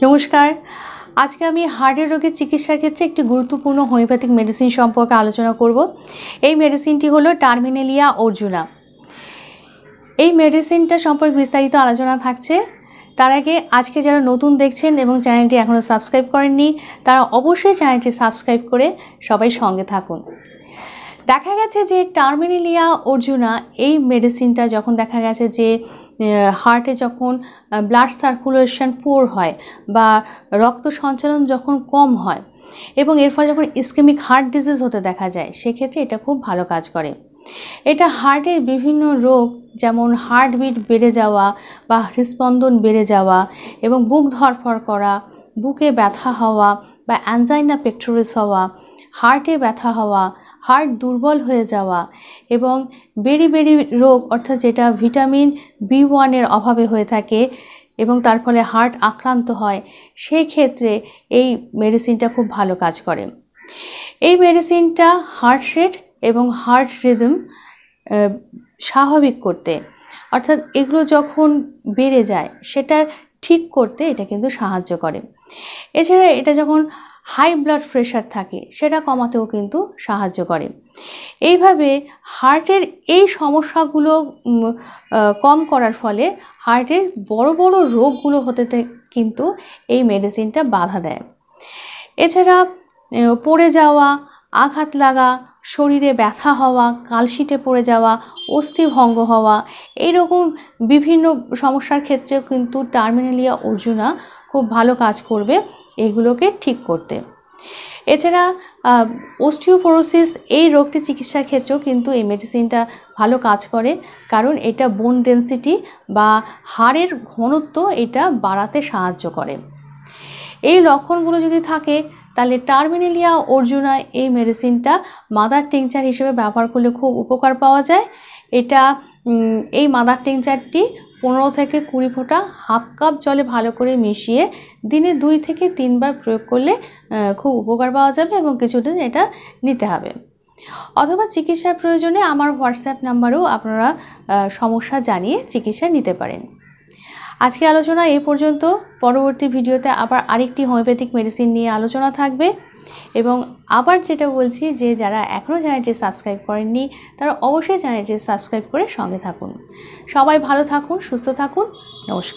নমস্কার। আজকে আমি হার্টের রোগের চিকিৎসার ক্ষেত্রে একটি গুরুত্বপূর্ণ হোমিওপ্যাথিক মেডিসিন সম্পর্কে আলোচনা করব। এই মেডিসিনটি হলো টার্মিনেলিয়া অর্জুনা। এই মেডিসিনটা সম্পর্কে বিস্তারিত আলোচনা থাকছে। তার আগে আজকে যারা নতুন দেখছেন এবং চ্যানেলটি এখনও সাবস্ক্রাইব করেননি, তারা অবশ্যই চ্যানেলটি সাবস্ক্রাইব করে সবাই সঙ্গে থাকুন। দেখা গেছে যে টার্মিনেলিয়া অর্জুনা এই মেডিসিনটা যখন দেখা গেছে যে হার্টে যখন ব্লাড সার্কুলেশন পোর হয় বা রক্ত সঞ্চালন যখন কম হয় এবং এর ফলে যখন ইস্কেমিক হার্ট ডিজিজ হতে দেখা যায়, সেক্ষেত্রে এটা খুব ভালো কাজ করে। এটা হার্টের বিভিন্ন রোগ যেমন হার্টবিট বেড়ে যাওয়া বা হৃস্পন্দন বেড়ে যাওয়া এবং বুক ধরফর করা, বুকে ব্যথা হওয়া বা অ্যানজাইনা পেক্টোরিস হওয়া হার্টে ব্যথা হওয়া, হার্ট দুর্বল হয়ে যাওয়া এবং বেরি বেরি রোগ, অর্থাৎ যেটা ভিটামিন বি ওয়ানের অভাবে হয়ে থাকে এবং তার ফলে হার্ট আক্রান্ত হয়, সেই ক্ষেত্রে এই মেডিসিনটা খুব ভালো কাজ করে। এই মেডিসিনটা হার্ট রেট এবং হার্ট রিদম স্বাভাবিক করতে, অর্থাৎ এগুলো যখন বেড়ে যায়, সেটা ঠিক করতে এটা কিন্তু সাহায্য করে। এছাড়া এটা যখন হাই ব্লাড প্রেশার থাকে, সেটা কমাতেও কিন্তু সাহায্য করে। এইভাবে হার্টের এই সমস্যাগুলো কম করার ফলে হার্টের বড় বড় রোগগুলো হতে কিন্তু এই মেডিসিনটা বাধা দেয়। এছাড়া পড়ে যাওয়া, আঘাত লাগা, শরীরে ব্যথা হওয়া, কালশিটে পড়ে যাওয়া অস্থিভঙ্গ হওয়া, এইরকম বিভিন্ন সমস্যার ক্ষেত্রেও কিন্তু টার্মিনালিয়া অর্জুনা খুব ভালো কাজ করবে। এগুলোকে ঠিক করতে। এছাড়া অস্টিওপোরোসিস এই রোগটি চিকিৎসার ক্ষেত্রেও কিন্তু এই মেডিসিনটা ভালো কাজ করে, কারণ এটা বোন ডেন্সিটি বা হাড়ের ঘনত্ব এটা বাড়াতে সাহায্য করে। এই লক্ষণগুলো যদি থাকে, তাহলে টার্মিনেলিয়া অর্জুনা এই মেডিসিনটা মাদার টিংচার হিসেবে ব্যবহার করলে খুব উপকার পাওয়া যায়। এটা এই মাদার টিংচারটি পনেরো থেকে কুড়ি ফোঁটা হাফ কাপ জলে ভালো করে মিশিয়ে দিনে দুই থেকে তিনবার প্রয়োগ করলে খুব উপকার পাওয়া যাবে এবং কিছুদিন এটা নিতে হবে। অথবা চিকিৎসার প্রয়োজনে আমার হোয়াটসঅ্যাপ নাম্বারেও আপনারা সমস্যা জানিয়ে চিকিৎসা নিতে পারেন। আজকে আলোচনা এ পর্যন্ত। পরবর্তী ভিডিওতে আবার আরেকটি হোমিওপ্যাথিক মেডিসিন নিয়ে আলোচনা থাকবে। এবং আবার যেটা বলছি যে যারা এখনও চ্যানেলটি সাবস্ক্রাইব করেননি, তারা অবশ্যই চ্যানেলটি সাবস্ক্রাইব করে সঙ্গে থাকুন। সবাই ভালো থাকুন, সুস্থ থাকুন, নমস্কার।